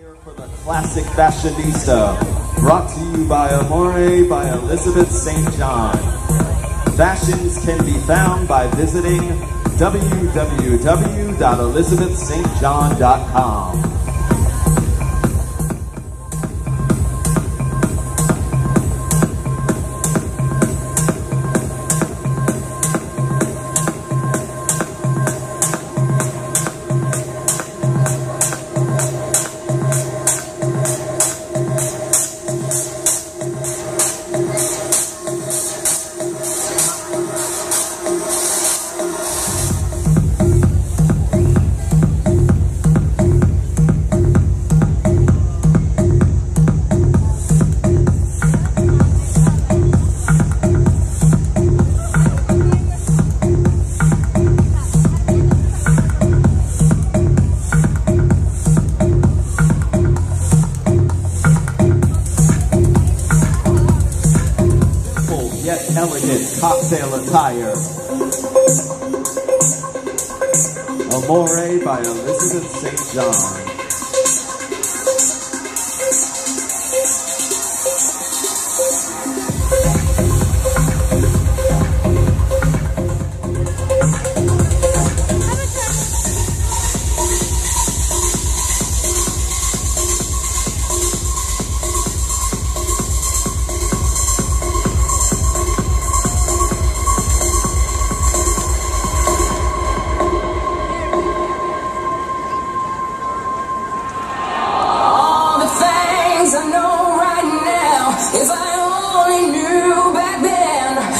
For the classic fashionista, brought to you by Amore by Elizabeth St. John. Fashions can be found by visiting www.elizabethstjohn.com. cocktail attire. Amore by Elizabeth St. John.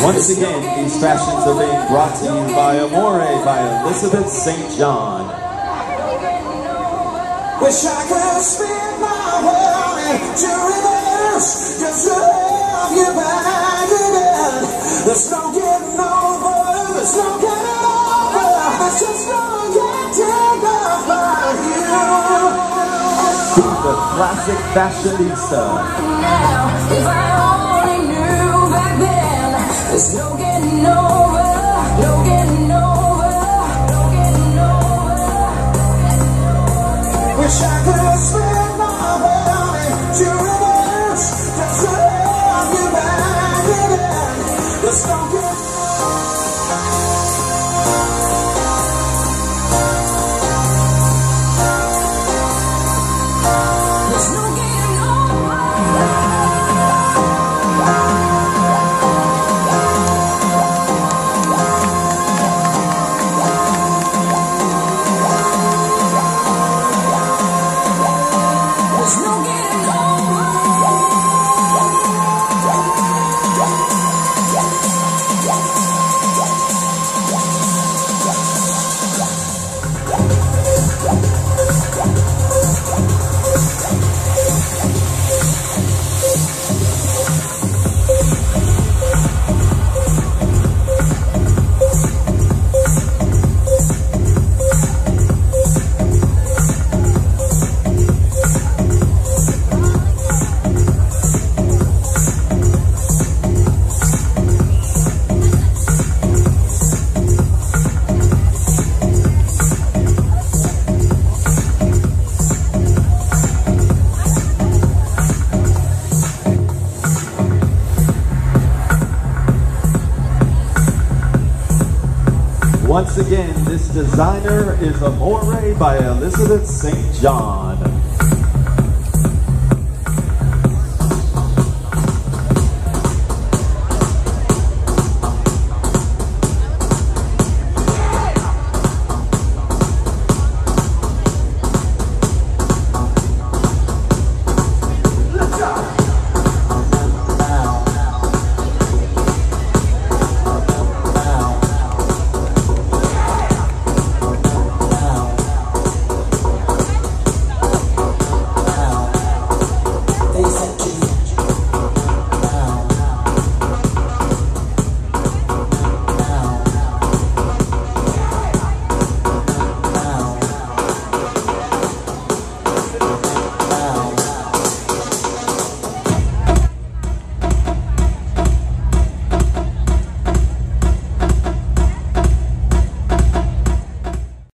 Once again, these fashions are being brought to you by Amore by Elizabeth St. John. Wish I could spin my world into reverse, just to have you back again. There's no getting over, there's no getting over, there's just no getting over you. The classic fashionista. There's no getting over, no getting over, no getting over. Wish I could Once again, this designer is Amore by Elizabeth St. John.